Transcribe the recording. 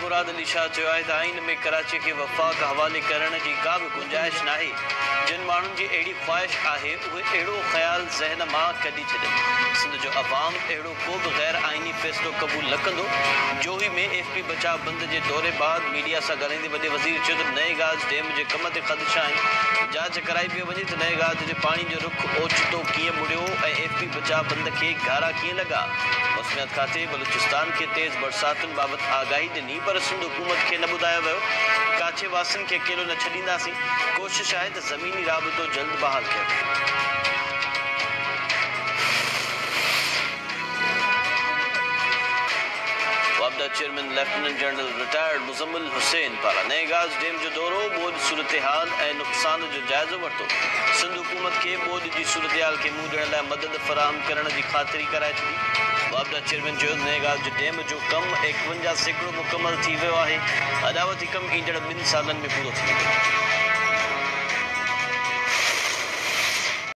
मुराद अली शाह आइन में कराची खे वफ़ाक़ हवाले करण जी का बि गुंजाइश नाहे। जिन माण्हुनि जी अहिड़ी ख़्वाहिश आहे, उहे अहिड़ो ख़्यालु ज़हन माँ कढी छॾनि। अवाम अहिड़ो को बि गैर आइनी फ़ैसिलो क़बूल न कंदो। जोही में एफ़ पी बचाव बंद जे दौरे बाद मीडिया सां ॻाल्हाईंदे वॾे वज़ीर चयो त नए गाज डैम जे कम ते ख़दशा आहिनि। जाँच कराई पियो वञे त नए गाज जे पाणी जो रुख ओचितो कीअं मुड़ियो ऐं एफ़ बचाव बंद के घारा कीअं लॻा मौसमियात खाते बलूचिस्तान खे तेज़ बरसातुनि बाबति आगाही ॾिनी पर सिंध हुकूमत खे न ॿुधायो वियो काछे वासियुनि अकेलो न छॾींदासीं। कोशिश है ज़मीनी राबितो जल्द बहाल कयो। वापदा chairman lieutenant general retired Muzammil Hussain पारां नए गाज, डैम जो दौरो ॿोॾ सूरत हाल ऐं नुक़सान जो जाइज़ो वरितो। सिंध हुकूमत खे ॿोॾ जी सूरत हाल खे मुंहुं ॾियण लाइ मदद फराहम करण जी ख़ातिरी कराए छॾी वापदा चेयरमैन चयो, नए गाज डैम जो कमु एकवंजाह सैकड़ो मुकमल थी वियो आहे। अदावती कमु ईंदड़ ॿिनि सालनि में पूरो थी वेंदो।